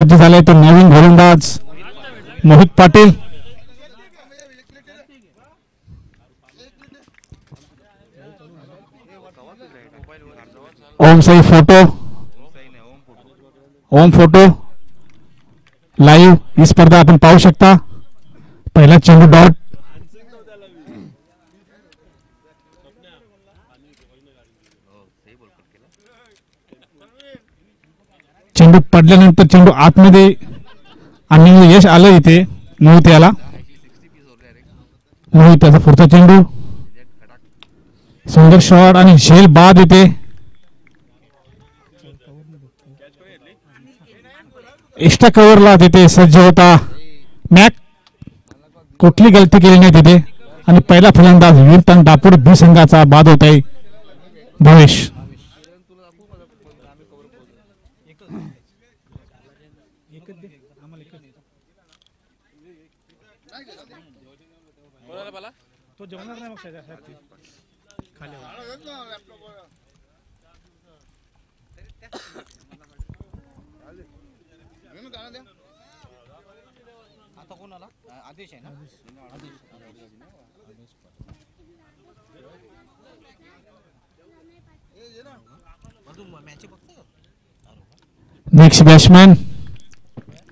झाले तर नवीन गोलंदाज Mohit Patil. Om Sai photo. Om photo. Live ही स्पर्धा आपण पाहू शकता. पहिला चेंडू डॉट. चेंडू पडल्यानंतर चेंडू आतमध्ये आणि यश आलं इथे मोहित याला मोहित त्याचा पुढचा चेंडू. सुंदर शॉट आणि झेल बाद येते एक्स्ट्रा कव्हरला तिथे सज्ज होता. मॅक कुठली गलती केली नाही तिथे. आणि पहिला फलंदाज वीरतन दापूर बी संघाचा बाद होत आहे. भवेश. खाली आता कोणाला? आदेश आहे ना? आदेश. नेक्स्ट बॅट्समॅन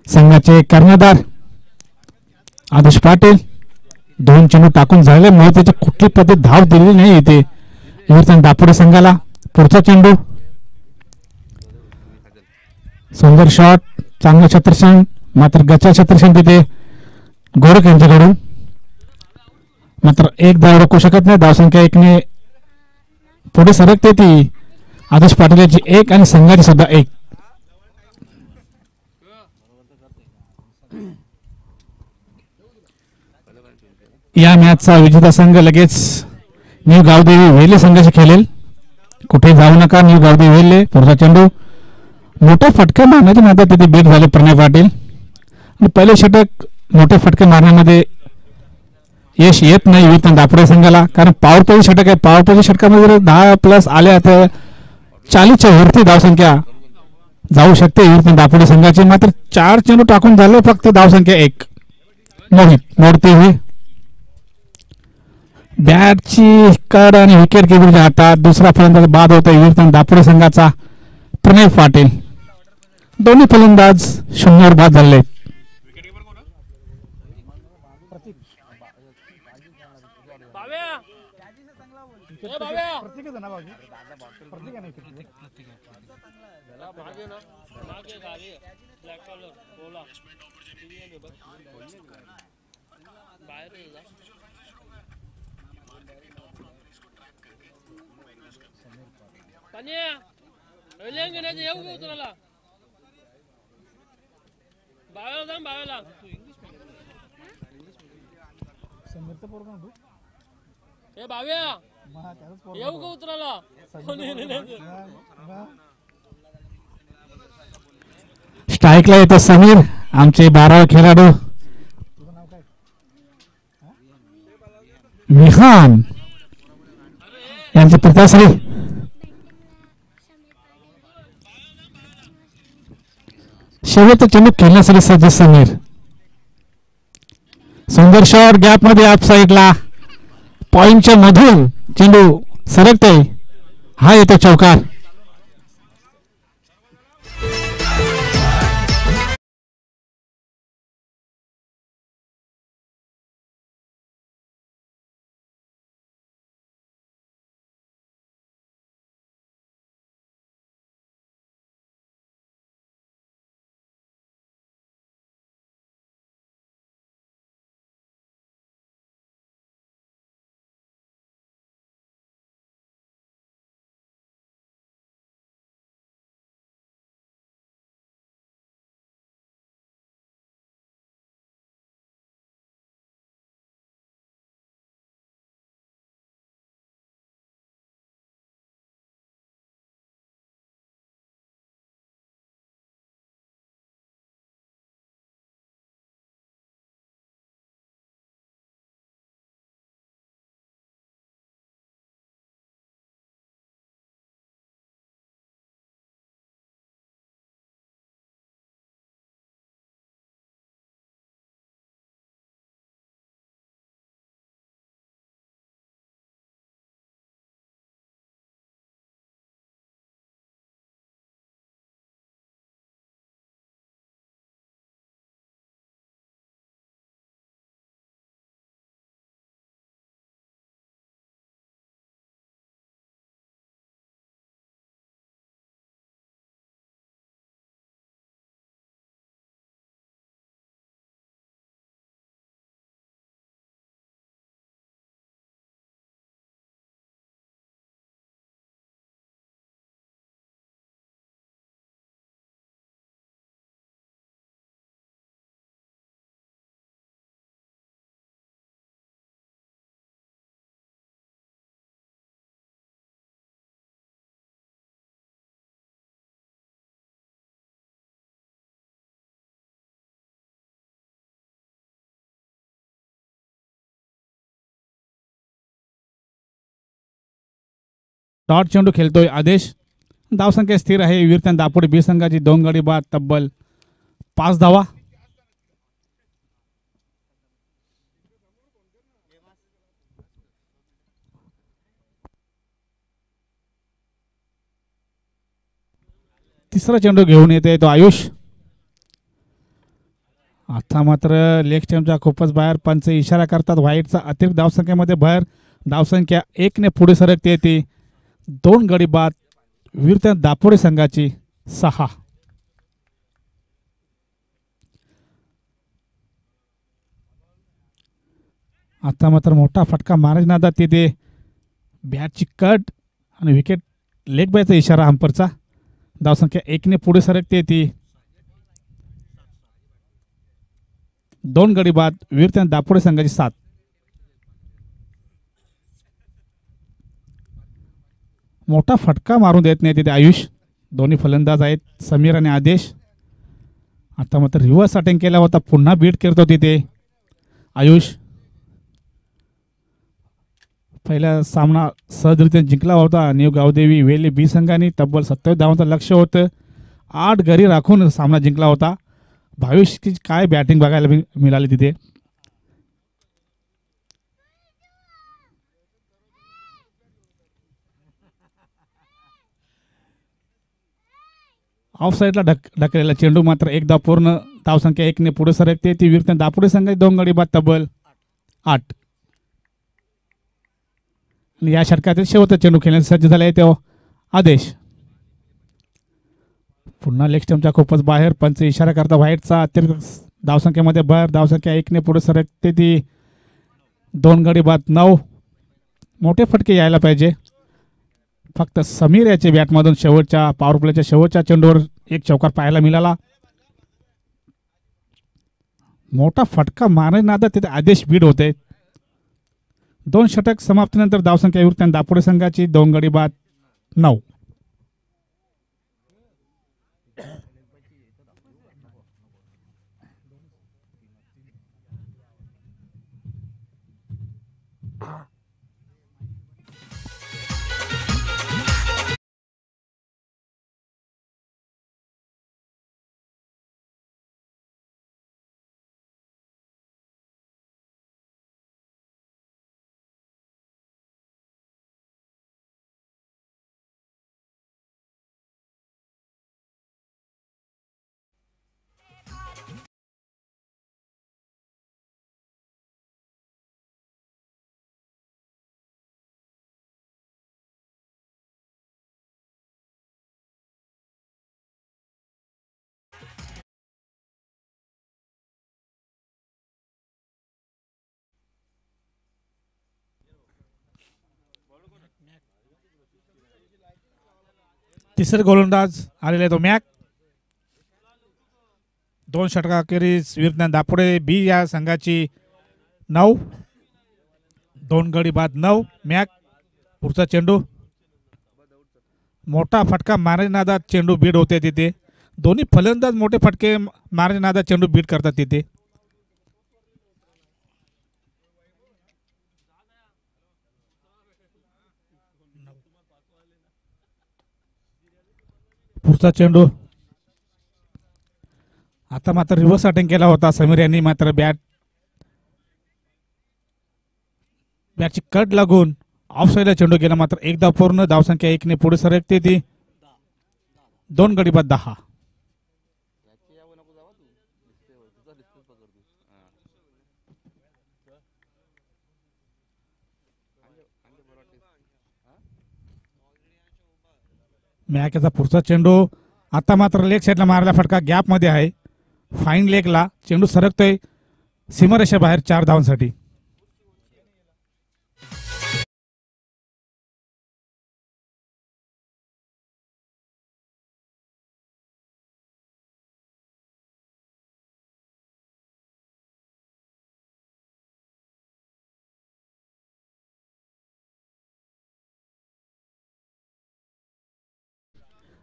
संघाचे कर्णधार आदेश पाटील. दोन चेंडू टाकून झाल्यामुळे त्याची कुठली पद्धत धाव दिलेली नाही इथे. विवर्तन दापुडे संघाला पुढचा चेंडू. सुंदर शॉट चांगला छत्रसेन मात्र गचा छत्रसेन तिथे गोरख यांच्याकडून. मात्र एक धाव रोखू शकत नाही धावसंख्या एकने पुढे सरकते ती. आदेश पाटील याची एक आणि संघाची सुद्धा एक. या मॅचचा विजेता संघ लगेच न्यू गावदेवी वेले संघाशी खेळेल. कुठे जाऊ नका न्यू गावदेवी वेले पुढचा चेंडू. मोठा फटका मारण्याच्या नंतर तिथे बेट झाले प्रणय पाटील. आणि पहिले षटक मोठे फटके मारण्यामध्ये यश येत नाही विवेक दापुडे संघाला. कारण पॉवर षटक आहे. पॉवर षटकामध्ये जर दहा प्लस आल्या तर चाळीसच्या वरती धावसंख्या जाऊ शकते विवेक दापुडे संघाची. मात्र चार चेंडू टाकून झाले फक्त धावसंख्या एक. मोहित मोडते हुए बॅटची कड आणि विकेट किपरच्या हातात दुसरा फलंदाज बाद होता विवेक दापुडे संघाचा प्रणय पाटील. दोन्ही फलंदाज शून्यावर बाद झाले आहे ना बाजू प्रत्येक आहे ना इकडे. घेण्याचं येऊ का तुला. बाव्याला जाऊन बाव्याला समीरचा पोरगा ना तू हे बाव्या मग त्याचाच पोरगा. येऊ का उतराला स्ट्राईकला येतो समीर आमचे बारावा खेळाडू. विहान यांचे शेवटचा चेंडू खेळण्यासाठी सज्ज समीर. सुंदर शॉट गॅपमध्ये ऑफ साईडला पॉइंटच्या मधून चेंडू सरकते हा येतो चौकार. डॉट चेंडू खेळतोय आदेश धावसंख्या स्थिर आहे वीरतन दापोडे बी संघाची दोन गडी बाद तब्बल पाच धावा तिसरा चेंडू घेऊन येते तो आयुष आता मात्र लेग स्टॅम्पच्या खूपच बाहेर पंच इशारा करतात व्हाईटचा अतिरिक्त धावसंख्येमध्ये बाहेर धावसंख्या एकने पुढे सरकते येते दोन गडी बाद वीरत्या दापोडे संघाची सहा. आता मात्र मोठा फटका महाराज नादात तिथे बॅटची कट आणि विकेट लेग बायचा इशारा हंपरचा. धावसंख्या एकने पुढे सरकते ती दोन गडी बाद वीरत्या दापोडे संघाची सात. मोठा फटका मारून देत नाही तिथे आयुष. दोन्ही फलंदाज आहेत समीर आणि आदेश. आता मात्र रिव्हर्स अटेंड केला होता पुन्हा बीट करतो तिथे. आयुष. पहिला सामना सहजरित्या जिंकला होता. न्यू गावदेवी वेले बी संघाने तब्बल सत्तावीस धावांचं लक्ष होतं. आठ घरी राखून सामना जिंकला होता. भाविष्की काय बॅटिंग बघायला मिळाली तिथे. ऑफसाईडला ढक ढकलेला चेंडू मात्र एकदा पूर्ण धावसंख्या एकने पुढे सरकते ती वीरते दापुढे संघाची दोन गडी बाद तब्बल आठ. आणि या षटकातील शेवटचा चेंडू खेळण्यास सज्ज झाला आहे तो आदेश. पुन्हा लेक्स्टमच्या खूपच बाहेर पंच इशारा करता व्हाईटचा अतिरिक्त धावसंख्येमध्ये भर धावसंख्या एकने पुढे सरकते ती दोन गडी बाद नऊ. मोठे फटके यायला पाहिजे. फक्त समीर याच्या बॅटमधून शेवटच्या पॉवर प्लेच्या शेवटच्या चेंडूवर एक चौकार पाहायला मिळाला. मोठा फटका मारणे तिथे आदेश बीड होते. दोन षटक समाप्तीनंतर धावसंख्या विरुद्ध दापोडे संघाची दोन गडी बाद नऊ. तिसरे गोलंदाज आलेला आहे तो मॅक. दोन षटकाखेरीज वीरज्ञान दापुडे बी या संघाची नऊ. दोन गडी बाद नऊ. मॅक पुढचा चेंडू. मोठा फटका मारे चेंडू बीड होते तिथे. दोन्ही फलंदाज मोठे फटके मारे चेंडू बीड करतात तिथे. पुढचा चेंडू. आता मात्र रिव्हर्स अटेंग केला होता समीर यांनी मात्र बॅट बॅटची कट लागून ऑफ साईडला चेंडू गेला मात्र एकदा पूर्ण धावसंख्या एकने पुढे सरकते ती. दोन गडी बाद दहा. मॅकेचा पुढचा चेंडू. आता मात्र लेग साईडला मारला फटका गॅपमध्ये आहे. फाईन लेगला चेंडू सरकतोय. सीमारेषा बाहेर चार धावांसाठी.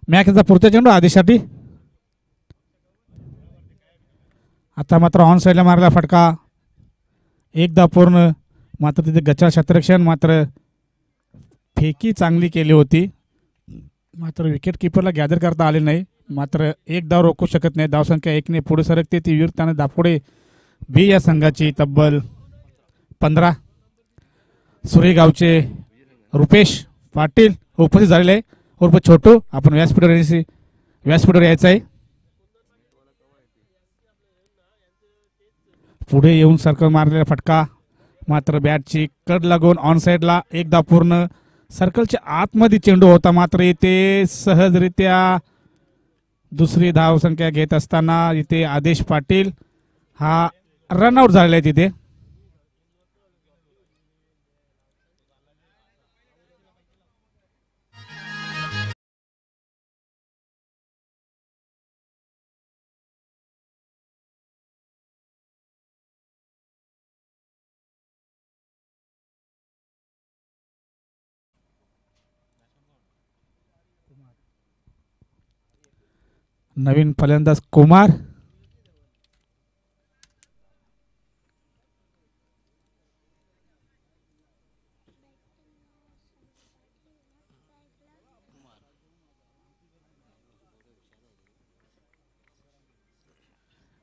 मॅकेचा पुढचा चेंडू आधीसाठी आता मात्र ऑन साईडला मारला फटका. एकदा पूर्ण मात्र तिथे गचा क्षेत्ररक्षण मात्र फेकी चांगली केली होती. मात्र विकेट किपरला गॅदर करता आले नाही. मात्र एक धाव रोखू शकत नाही. धावसंख्या एकने पुढे सरकते. ती वीरताने दापोडे बी या संघाची तब्बल पंधरा. सुरेगावचे रुपेश पाटील उपस्थित झालेले. आहे उर्फ छोटू आपण व्यासपीठावर यायची- व्यासपीठावर यायचं आहे. पुढे येऊन सर्कल मारलेला फटका. मात्र बॅटची कड लागून ऑन साईडला एकदा पूर्ण. सर्कलच्या आतमध्ये चेंडू होता मात्र इथे सहजरित्या दुसरी धावसंख्या घेत असताना इथे आदेश पाटील. हा रनआउट झालेला आहे तिथे. नवीन फलंदाज कुमार.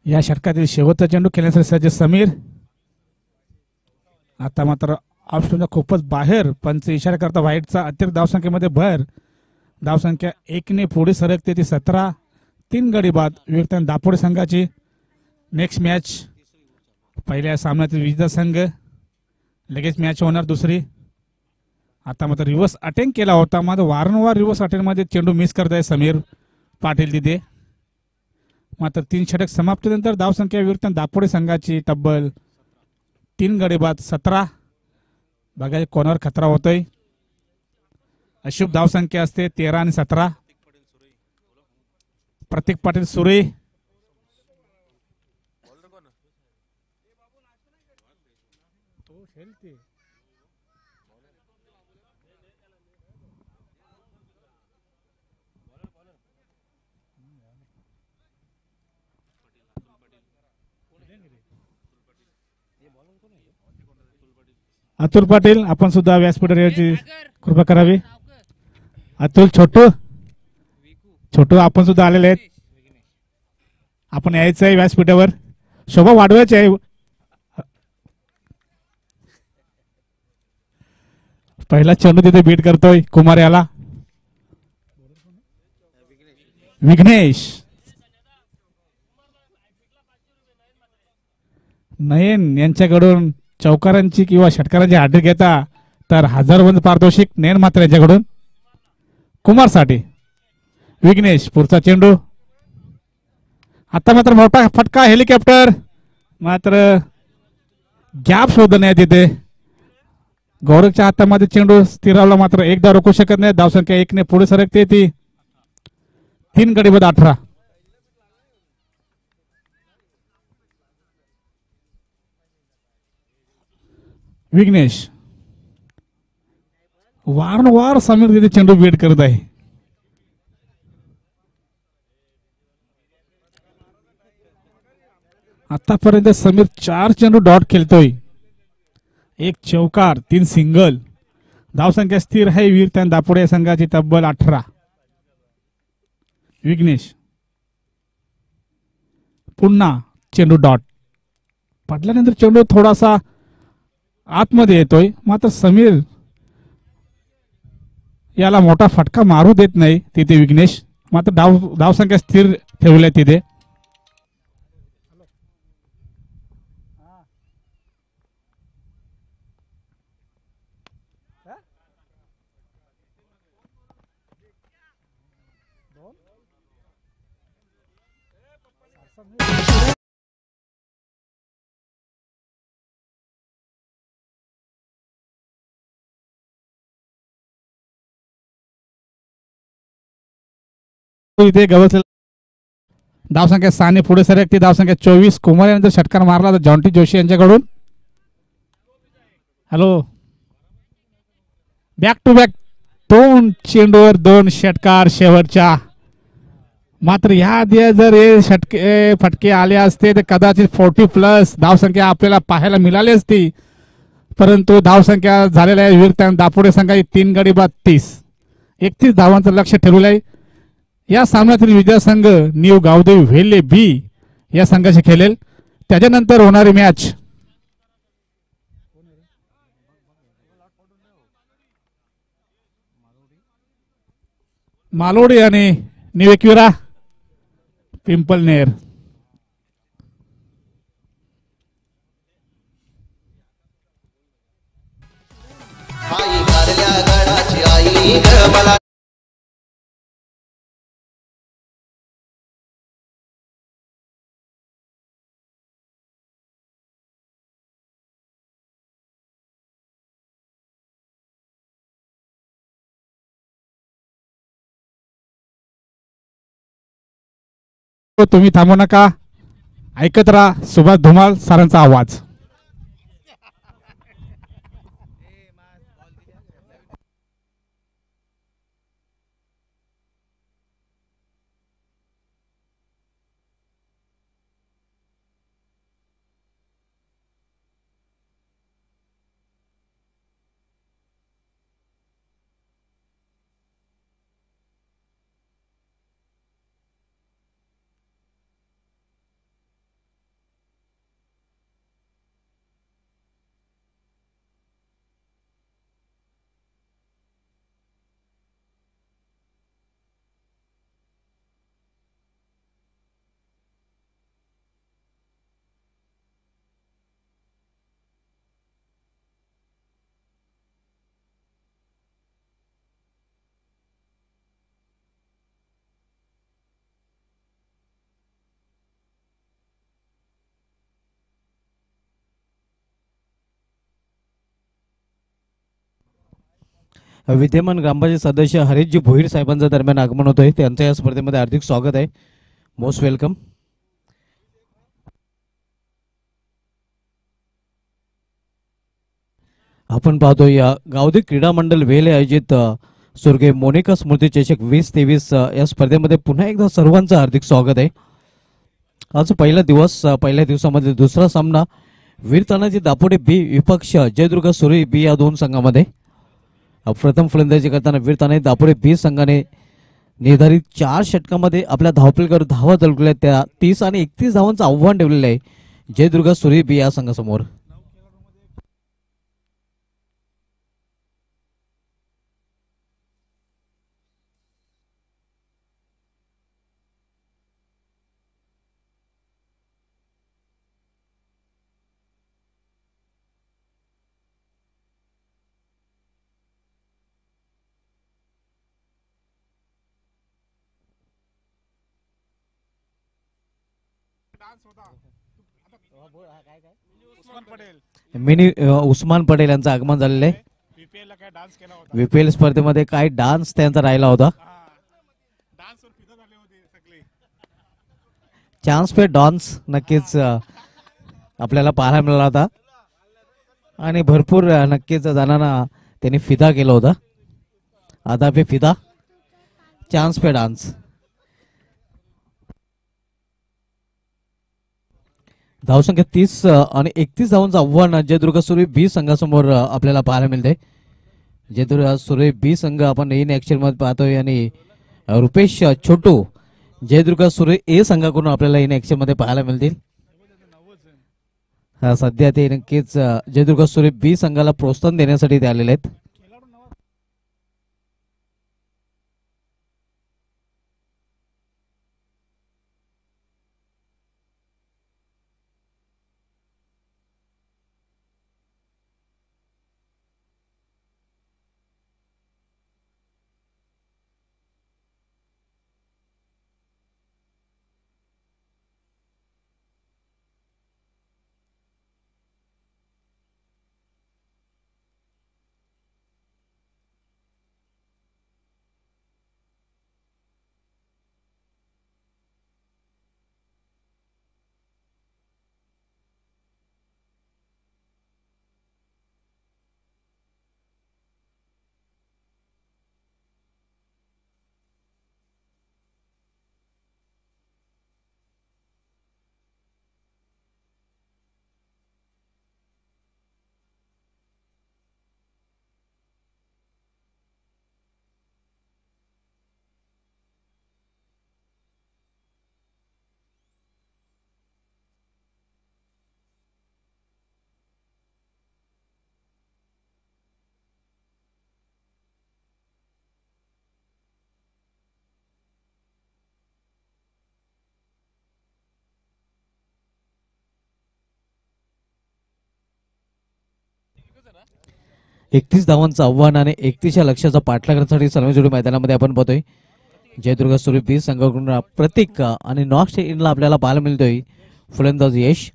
या षटकातील शेवटचा चेंडू खेळण्यासाठी सज्ज समीर. आता मात्र ऑप्शनच्या खूपच बाहेर पंच इशारा करता व्हाईटचा अतिरिक्त धावसंख्येमध्ये भर. धावसंख्या एकने पुढे सरकते ती सतरा. तीन गडी बाद विवेकानंद दापोडे संघाची नेक्स्ट मॅच पहिल्या सामन्यातील विजेता संघ. लगेच मॅच होणार दुसरी. आता मात्र रिव्हर्स अटेंड केला होता. मात्र वारंवार रिव्हर्स अटेंडमध्ये चेंडू मिस करत आहे समीर पाटील तिथे मात्र तीन षटक समाप्तीनंतर धावसंख्या विरुद्ध दापोडे संघाची तब्बल तीन गडी बाद सतरा. बघा कोणावर खतरा होतोय. अशुभ धावसंख्या असते तेरा आणि सतरा. प्रतीक पाटील सुरे. अतुल पाटील आपण सुद्धा व्यासपीठावर यायची कृपा करावी. अतुल छोटू. छोटू आपण सुद्धा आलेले आहेत. आपण यायचं आहे व्यासपीठावर. शोभा वाढवायची आहे. पहिला चेंडू तिथे बीट करतोय कुमार याला. विघ्नेश. नयन यांच्याकडून चौकारांची किंवा षटकारांची हार्दिक घेता तर हजार बंद पारितोषिक नयन मात्र यांच्याकडून. कुमारसाठी विघ्नेश पुढचा चेंडू. आता मात्र मोठा फटका हेलिकॉप्टर. मात्र गॅप शोधण्यात येते तिथे. गौरवच्या हातामध्ये चेंडू स्थिरावला मात्र एकदा रोखू शकत नाही. धावसंख्या एकने पुढे सरकते ती. तीन गडीबद अठरा. विघ्नेश वारंवार समीर तिथे चेंडू वेट करत आहे. आतापर्यंत समीर चार चेंडू डॉट खेळतोय. एक चौकार तीन सिंगल. धावसंख्या स्थिर आहे. वीर त्या दापोडे संघाची तब्बल अठरा. विघ्नेश. पुन्हा चेंडू डॉट. पडल्यानंतर चेंडू थोडासा आतमध्ये येतोय. मात्र समीर याला मोठा फटका मारू देत नाही तिथे विघ्नेश. मात्र धाव धावसंख्या स्थिर ठेवल्या तिथे. इथे गवसलेला धावसंख्या सहाने पुढे सरकते धावसंख्या चोवीस कुमार यानंतर षटकार मारला तर जॉन्टी जोशी यांच्याकडून. हॅलो. बॅक टू बॅक दोन चेंडूवर दोन षटकार शेवटच्या. मात्र ह्या आधी जर हे षटके फटके आले असते तर कदाचित फोर्टी प्लस धावसंख्या आपल्याला पाहायला मिळाली असती. परंतु धावसंख्या झालेल्या आहे वीरतान दापोडे संघाची तीन गडी बाद तीस. एकतीस धावांचं लक्ष ठेवलं आहे या सामन्यातील विद्यासंघ न्यू गावदेव व्हेले बी या संघाशी खेळेल. त्याच्यानंतर होणारी मॅच मालोडी आणि न्यू पिंपलनेर आई तुम्ही थांबू नका. ऐकत राहा. सुभाष धुमाळ सरांचा आवाज. विद्यमान ग्रामपंचायत सदस्य हरीशजी भोईर साहेबांच्या दरम्यान आगमन होतोय. त्यांचं या स्पर्धेमध्ये हार्दिक स्वागत आहे. Most welcome. आपण पाहतो या गावदी क्रीडा मंडळ वेले आयोजित स्वर्गीय मोनिका स्मृती चषक वीस तेवीस या स्पर्धेमध्ये पुन्हा एकदा सर्वांचं हार्दिक स्वागत आहे. आज पहिला दिवस पहिल्या दिवसामध्ये दुसरा सामना. वीर तानाजी दापोडे बी विपक्ष जयदुर्गा सुरी बी या दोन संघामध्ये. प्रथम फलंदाजी करताना वीरताने तानाजी बी संघाने निर्धारित चार षटकामध्ये आपल्या धावपलकर धावा झळकल्या त्या तीस आणि एकतीस धावांचं आव्हान ठेवलेलं आहे. जयदुर्गा सुरी बी या संघासमोर. मिनी अ, उस्मान पटेल यांचं आगमन झालेलं आहे. बीपीएल ला काय डान्स केला होता? विपीएल स्पर्धेमध्ये काय डान्स त्यांचा राहिला होता? डान्स वर फिदा झाले होते सगळे. चान्स पे डॉन्स नक्कीच आपल्याला पाहायला मिळाला होता. आणि भरपूर नक्कीच जणांना त्यांनी फिदा केला होता. आधा पे फिदा. चान्स पे डान्स. धावसंख्या तीस आणि एकतीस धावांचं आव्हान जयदुर्ग सुरे बी संघासमोर आपल्याला पाहायला मिळते जयदुर्ग सुरे बी संघ आपण इन ऍक्शनमध्ये पाहतोय आणि रुपेश छोटू जयदुर्ग सुरे ए संघाकडून आपल्याला इन ॲक्शनमध्ये पाहायला मिळतील. हा सध्या ते नक्कीच जयदुर्गा जयदुर्ग सुरे बी संघाला प्रोत्साहन देण्यासाठी ते आलेले आहेत. एकतीस धावांचं आव्हान आणि एकतीसच्या लक्षाचा पाठलाग करण्यासाठी सर्वजोडी मैदानामध्ये आपण पाहतोय. जयदुर्ग सुरेश बी संघाकडून प्रतीक आणि नॉक्स इनला आपल्याला पाहायला मिळतोय. फलंदाज यश.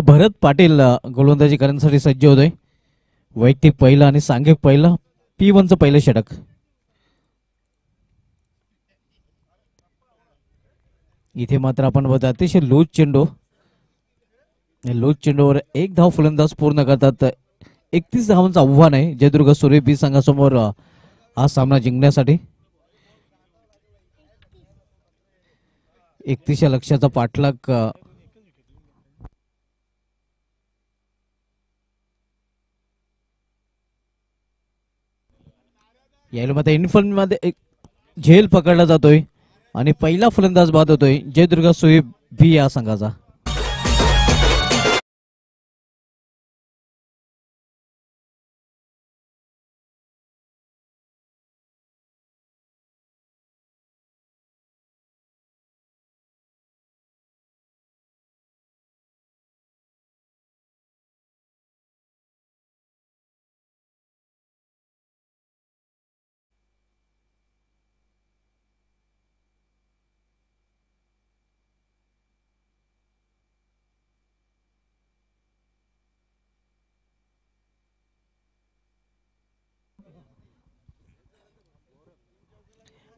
भरत पाटील गोलंदाजी करण्यासाठी सज्ज होतोय. वैयक्तिक पहिलं आणि सांघिक पहिलं पी वनचं पहिलं षटक. इथे मात्र आपण बघतो अतिशय लूज चेंडू. लूज चेंडूवर एक धाव फलंदाज पूर्ण करतात. एकतीस धावांचं आव्हान आहे. जयदुर्ग सूर्य बी संघासमोर हा सामना जिंकण्यासाठी. एकतीसच्या लक्षाचा पाठलाग यायला मध्ये इन्फॉर्म एक झेल पकडला जातोय आणि पहिला फलंदाज बाद होतोय. जयदुर्गा सुई बी या संघाचा.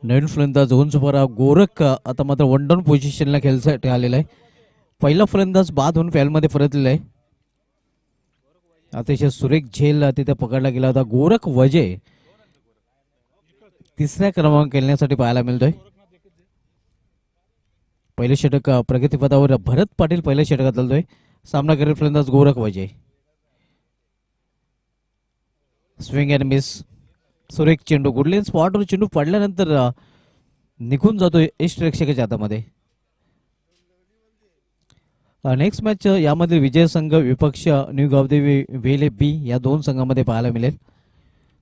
नवीन फलंदाज होऊन गोरख आता मात्र वन डाऊन पोझिशनला खेळण्यासाठी आलेला आहे. पहिला फलंदाज बाद होऊन फॅलमध्ये परतलेला आहे. अतिशय सुरेख झेल तिथे पकडला गेला होता. गोरख वजे तिसऱ्या क्रमांक खेळण्यासाठी पाहायला मिळतोय. पहिले षटक अ, प्रगतीपथावर भरत पाटील पहिल्या षटकात चालतोय. सामना करेल फलंदाज गोरख वजे स्विंग अँड मिस सुरेख चेंडू. गुडलेन स्पॉटवर चेंडू पडल्यानंतर निघून जातो इष्टरक्षकाच्या हातामध्ये. नेक्स्ट मॅच यामध्ये विजय संघ विपक्ष न्यू गावदेवी वेले बी या दोन संघामध्ये पाहायला मिळेल.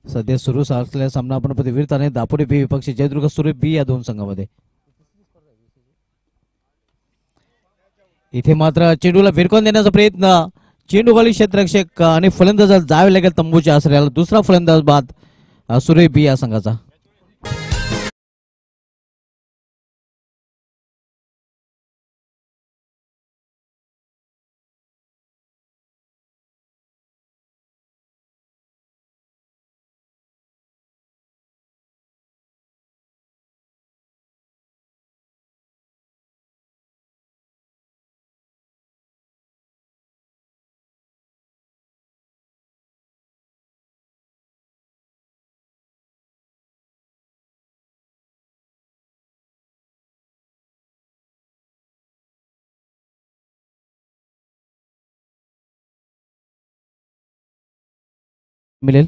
सध्या सुरू असलेला सामना आपण वीरताने दापोडे बी विपक्ष जयदुर्ग सुरे बी या दोन संघामध्ये. इथे मात्र चेंडूला भिरकून देण्याचा प्रयत्न. चेंडू गोली क्षेत्ररक्षक आणि फलंदाजाला जावे लागेल तंबूच्या आश्रयाला दुसरा फलंदाज बाद. सुरे बी या संघाचा. मिळेल.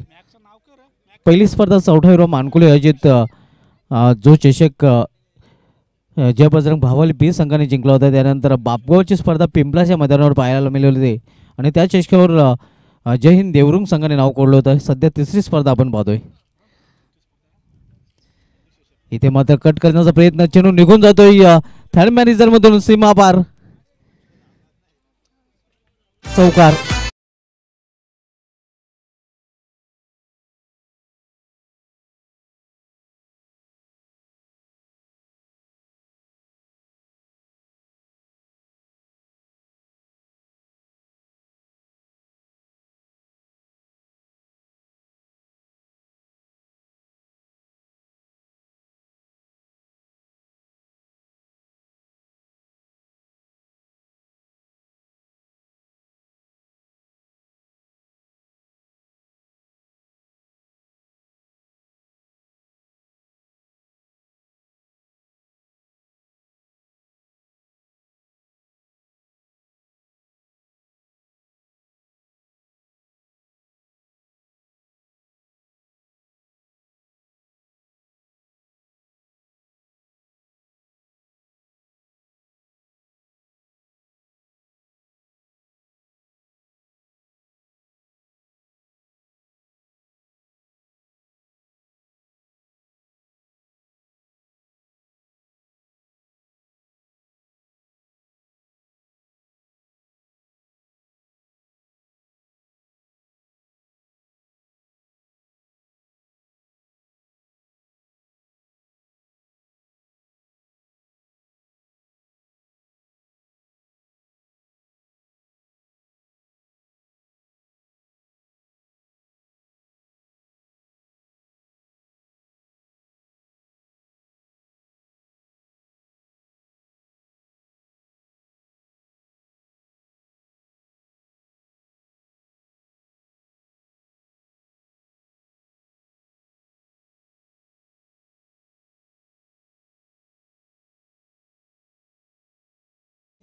पहिली स्पर्धा चौथा युरो मानकुले आयोजित जो चषक जय बजरंग भावल बी संघाने जिंकला होता. त्यानंतर बापगावची स्पर्धा पिंपळाच्या मैदानावर पाहायला मिळाली होती. आणि त्या चषकावर जय हिंद देवरुंग संघाने नाव कोडलं होतं. सध्या तिसरी स्पर्धा आपण पाहतोय. इथे मात्र कट करण्याचा प्रयत्न चेंडू निघून जातोय थर्ड मॅनेजर मधून सीमा पार. चौकार.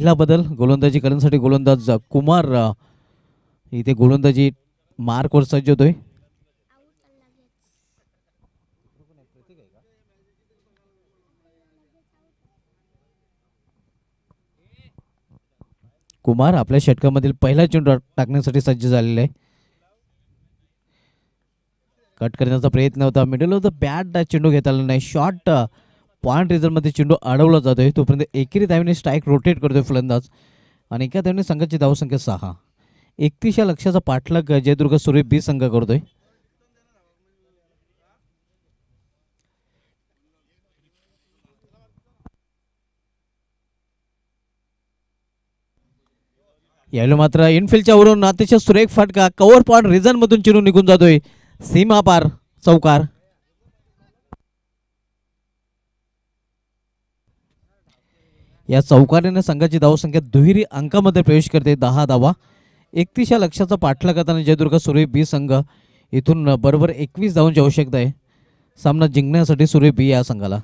पहिला बदल गोलंदाजी करण्यासाठी गोलंदाज कुमार इथे गोलंदाजी मार्कवर सज्ज होतोय कुमार आपल्या षटकामधील पहिला चेंडू टाकण्यासाठी सज्ज झालेला आहे. कट करण्याचा प्रयत्न होता. मिडल ऑफ द बॅट चेंडू घेता आला नाही. शॉर्ट पॉईंट रिझल्टमध्ये चेंडू अडवला जातोय. तोपर्यंत एकेरी दावीने स्ट्राईक रोटेट करतोय फलंदाज. आणि एका धावेने संघाची धावसंख्या सहा. एकतीस या लक्षाचा पाठलाग जयदुर्ग सूर्य बी संघ करतोय. यावेळी मात्र इनफिल्डच्या वरून अतिशय सुरेख फटका. कव्हर पॉईंट रिझनमधून चिरून निघून जातोय. सीमा पार चौकार. या चौकारीने संघाची धावसंख्या दुहेरी अंकामध्ये प्रवेश करते. दहा धावा. एकतीस या लक्षाचा पाठलाग करताना जयदुर्ग सूर्य बी संघ इथून बरोबर एकवीस धावांची आवश्यकता आहे. सामना जिंकण्यासाठी सूर्य बी या संघाला.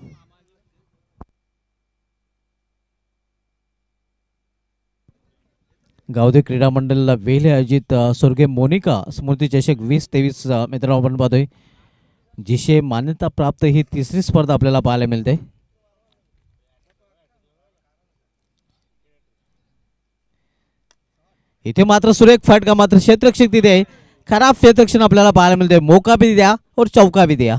गावदे क्रीडा मंडळाला वेले आयोजित स्वर्गीय मोनिका स्मृती चषक वीस तेवीस मित्रांनो आपण पाहतोय. जिशे मान्यता प्राप्त ही तिसरी स्पर्धा आपल्याला पाहायला मिळते. इथे मात्र सुरेख फटका मात्र क्षेत्रक्षेत्र तिथे खराब क्षेत्रक्षण आपल्याला पाहायला मिळते मोका भी द्या और चौका भी द्या.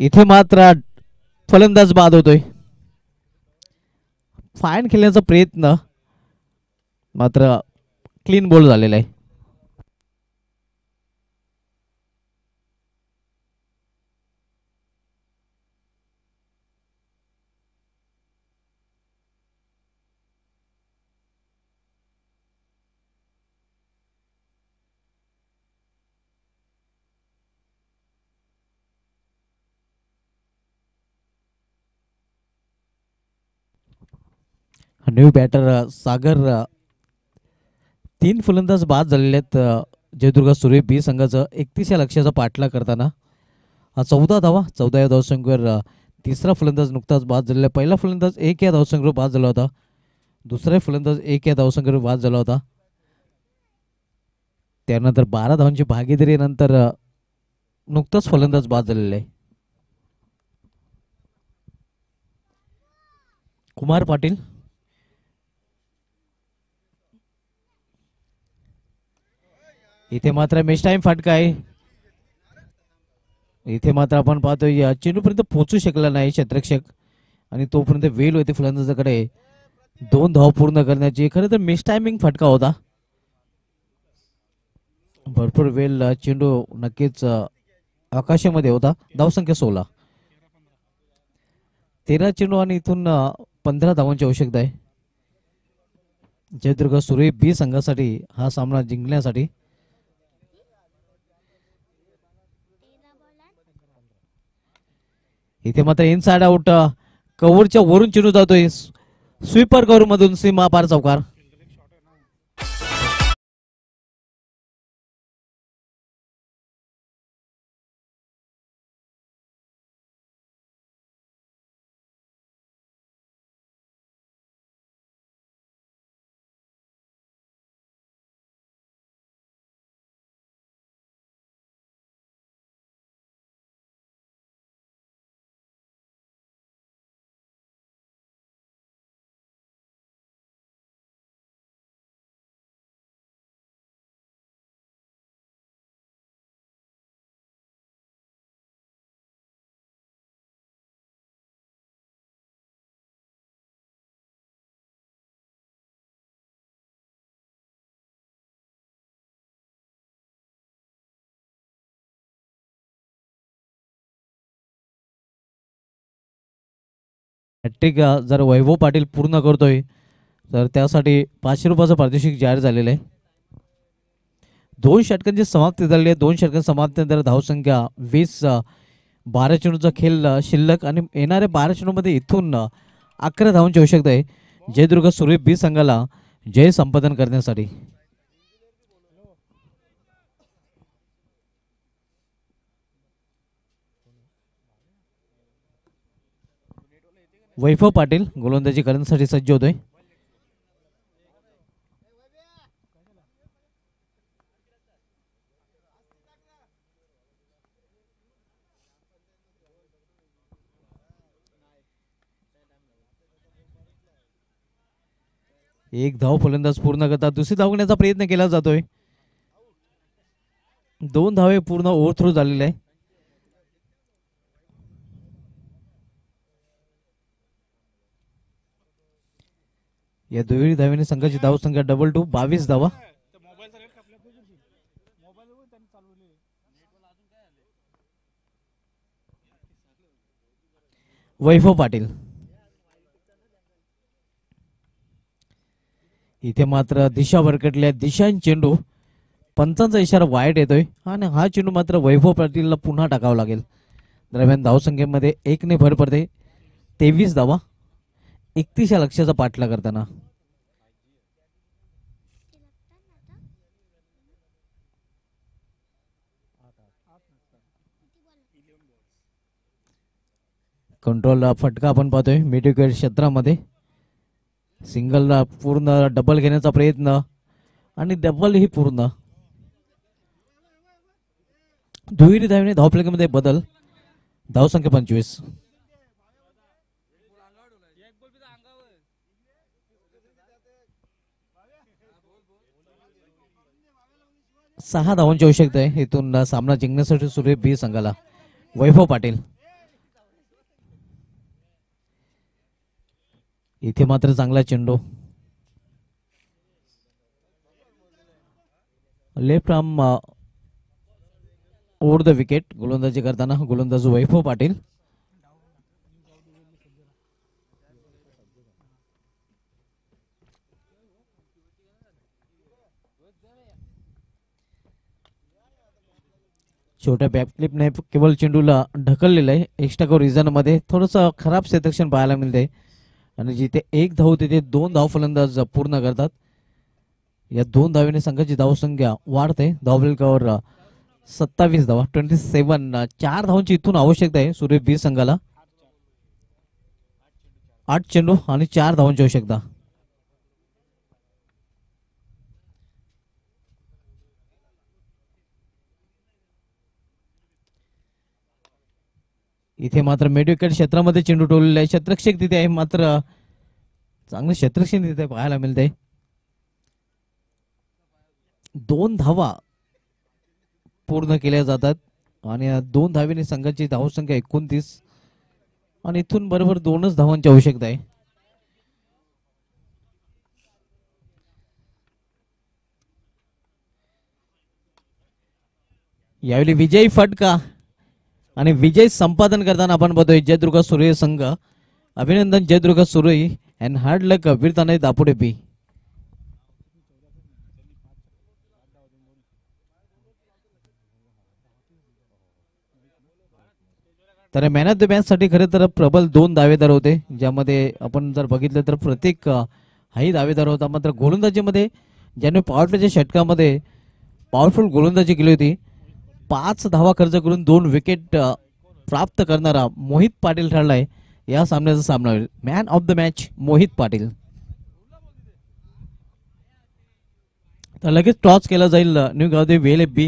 इथे मात्र फलंदाज बाद होतोय. फाईन खेळण्याचा प्रयत्न मात्र क्लीन बॉल झालेला आहे. न्यू बॅटर सागर तीन फलंदाज बाद झालेले आहेत जयदुर्गा जयदुर्ग बी संघाचं एकतीस या लक्ष्याचा पाठलाग करताना. हा चौदा धावा चौदा या धावसंख्येवर तिसरा फलंदाज नुकताच बाद झालेला आहे. पहिला फलंदाज एक या धावसंख्येवर बाद झाला होता. दुसरा फलंदाज एक या धावसंख्येवर बाद झाला होता. त्यानंतर बारा धावांची भागीदारीनंतर नुकताच फलंदाज बाद झालेला आहे. कुमार पाटील इथे मात्र मेस टाइम फाटका आहे. इथे मात्र आपण पाहतोय या चेंडूपर्यंत पोहोचू शकला नाही क्षेत्रक्षक आणि तोपर्यंत वेल होते फलंदाजाकडे दोन धाव पूर्ण करण्याची खरं तर मिस टायमिंग फटका होता. भरपूर वेल चेंडू नक्कीच आकाशामध्ये होता. धावसंख्या सोळा. तेरा चेंडू आणि इथून पंधरा धावांची आवश्यकता आहे. जयदुर्ग सुरे बी संघासाठी हा सामना जिंकण्यासाठी इथे मात्र इनसाइड आउट कव्हरच्या वरून चिरू जातोय. स्वीपर कव्हर मधून सीमा पार चौकार. हॅट्रिक जर वैभव पाटील पूर्ण करतोय तर त्यासाठी पाचशे रुपयाचं पारितोषिक जाहीर झालेलं आहे. दोन षटकांची समाप्ती झालेली आहे. दोन षटकां समाप्तीनंतर धावसंख्या वीस बारा चेंडूचा खेळ शिल्लक आणि येणाऱ्या बारा चेंडूमध्ये इथून अकरा धावांची आवश्यकता आहे. जयदुर्ग सूर्य बी संघाला जय संपादन करण्यासाठी. वैभव पाटील गोलंदाजी करण्यासाठी सज्ज होतोय. एक धाव फलंदाज पूर्ण करतात दुसरी धाव घेण्याचा प्रयत्न केला जातोय. दोन धावे पूर्ण ओव्हरथ्रो झालेले आहे या दुहेरी धावेने संघाची धाव संख्या डबल टू बावीस धावा. वैभव पाटील. इथे मात्र दिशा भरकटल्या दिशान चेंडू. पंचांचा इशारा वाईट येतोय. आणि हा चेंडू मात्र वैभव पाटीलला पुन्हा टाकावा लागेल. दरम्यान धावसंख्येमध्ये एकने भर पडते. तेवीस धावा. एकतीस या लक्ष्याचा पाठला करताना? कंट्रोलला फटका आपण पाहतोय. मिड क्षेत्रामध्ये. सिंगलला पूर्ण डबल घेण्याचा प्रयत्न. आणि डबल ही पूर्ण. दुहेरी धावने धावफलकामध्ये बदल. धावसंख्या पंचवीस. सहा धावांची आवश्यकता आहे. इथून सामना जिंकण्यासाठी सुरू आहे बी संघाला. वैभव पाटील. इथे मात्र चांगला चेंडू. Left arm over the wicket गोलंदाजी करताना गोलंदाज वैभव पाटील. छोट्या बॅकफ्लिपने केवळ चेंडूला ढकललेलं आहे. एक्स्ट्रा कव्हर रिझनमध्ये थोडंसं खराब सेतक्षण पाहायला मिळते आणि जिथे एक धाव तिथे दोन धाव फलंदाज पूर्ण करतात. या दोन धावेने संघाची धावसंख्या वाढते. धावफलकावर सत्तावीस धावा ट्वेंटी सेवन चार धावांची इथून आवश्यकता आहे सूर्य बी संघाला. आठ चेंडू आणि चार धावांची आवश्यकता. इथे मात्र मेडिकल क्षेत्रामध्ये चेंडू टोललेला आहे क्षेत्रक्षक तिथे आहे मात्र चांगलं क्षेत्रक्षण तिथे पाहायला मिळते दोन धावा पूर्ण केल्या जातात आणि या दोन धावेने संघाची धावसंख्या एकोणतीस आणि इथून बरोबर दोनच धावांची आवश्यकता आहे. यावेळी विजयी फटका आणि विजय संपादन करताना आपण बघतोय जयदुर्गा सुरई संघ. अभिनंदन Jaidurga Surai and hard luck वीरताने दापोडे पी तर मॅन ऑफ द मॅच साठी खरे तर प्रबल दोन दावेदार होते. ज्यामध्ये आपण जर बघितलं तर प्रत्येक हाही दावेदार होता. मात्र गोलंदाजीमध्ये ज्याने पॉवरफुलच्या षटकामध्ये पॉवरफुल गोलंदाजी केली होती. पाच धावा खर्च करून दोन विकेट प्राप्त करणारा मोहित पाटील ठरलाय. या सामन्याचा सामना होईल. Man of the match Mohit Patil. तर लगेच टॉस केला जाईल न्यू गावदे वेल बी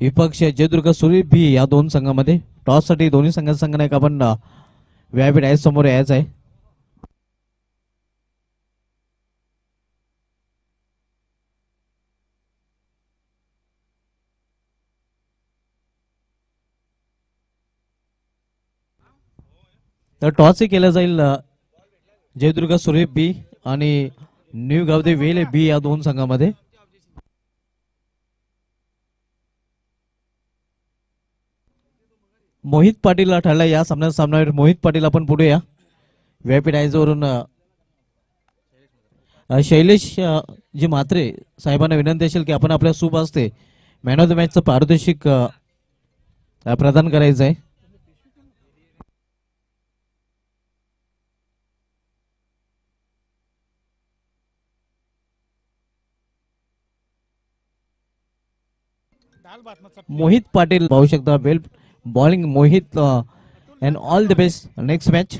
विपक्ष जयदुर्ग सुरी बी या दोन संघामध्ये. टॉससाठी दोन्ही संघाचा का आपण अ, आहे समोर यायचं आहे. तर टॉस केला जाईल जयदुर्गा सुरे बी आणि न्यू गावदे वेल बी या दोन संघामध्ये. मोहित पाटीलला ठरला या सामन्यात सामन्यावर मोहित पाटील आपण पुढे या. व्यापीठायजवरून शैलेश जी मात्रे साहेबांना विनंती असेल की आपण आपल्या सुप असते मॅन ऑफ द मॅचचं पारितोषिक प्रदान करायचं आहे मोहित पाटील पाहू शकता well bowling Mohit and all the best next match